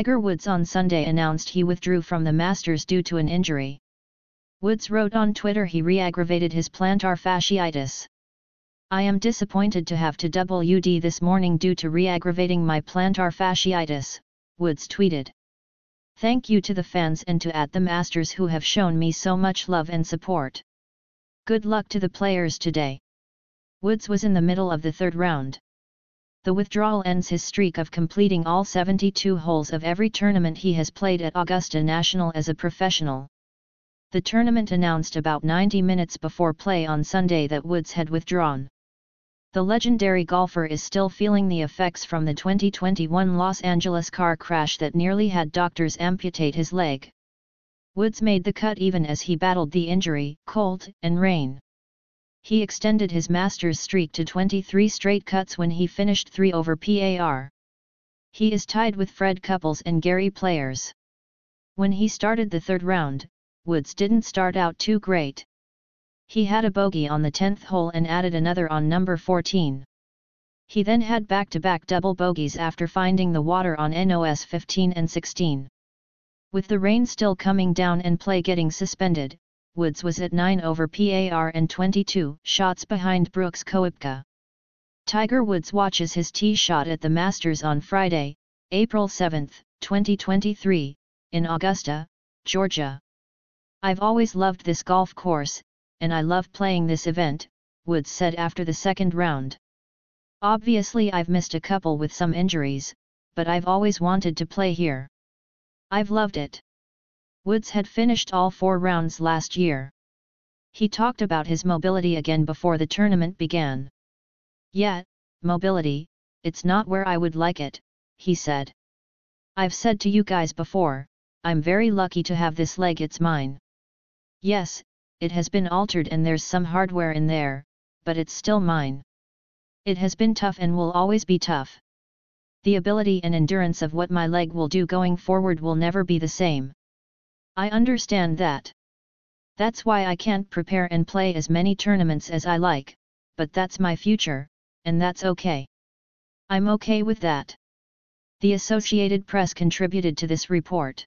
Tiger Woods on Sunday announced he withdrew from the Masters due to an injury. Woods wrote on Twitter he re-aggravated his plantar fasciitis. I am disappointed to have to WD this morning due to re-aggravating my plantar fasciitis, Woods tweeted. Thank you to the fans and to at the Masters who have shown me so much love and support. Good luck to the players today. Woods was in the middle of the third round. The withdrawal ends his streak of completing all 72 holes of every tournament he has played at Augusta National as a professional. The tournament announced about 90 minutes before play on Sunday that Woods had withdrawn. The legendary golfer is still feeling the effects from the 2021 Los Angeles car crash that nearly had doctors amputate his leg. Woods made the cut even as he battled the injury, cold, and rain. He extended his Masters streak to 23 straight cuts when he finished 3 over PAR. He is tied with Fred Couples and Gary Players. When he started the third round, Woods didn't start out too great. He had a bogey on the 10th hole and added another on number 14. He then had back-to-back -back double bogeys after finding the water on NOS 15 and 16. With the rain still coming down and play getting suspended, Woods was at 9 over PAR and 22 shots behind Brooks Koepka. Tiger Woods watches his tee shot at the Masters on Friday, April 7, 2023, in Augusta, Georgia. I've always loved this golf course, and I love playing this event, Woods said after the second round. Obviously I've missed a couple with some injuries, but I've always wanted to play here. I've loved it. Woods had finished all four rounds last year. He talked about his mobility again before the tournament began. Yeah, mobility, it's not where I would like it, he said. I've said to you guys before, I'm very lucky to have this leg it's mine. Yes, it has been altered and there's some hardware in there, but it's still mine. It has been tough and will always be tough. The ability and endurance of what my leg will do going forward will never be the same. I understand that. That's why I can't prepare and play as many tournaments as I like, but that's my future, and that's okay. I'm okay with that. The Associated Press contributed to this report.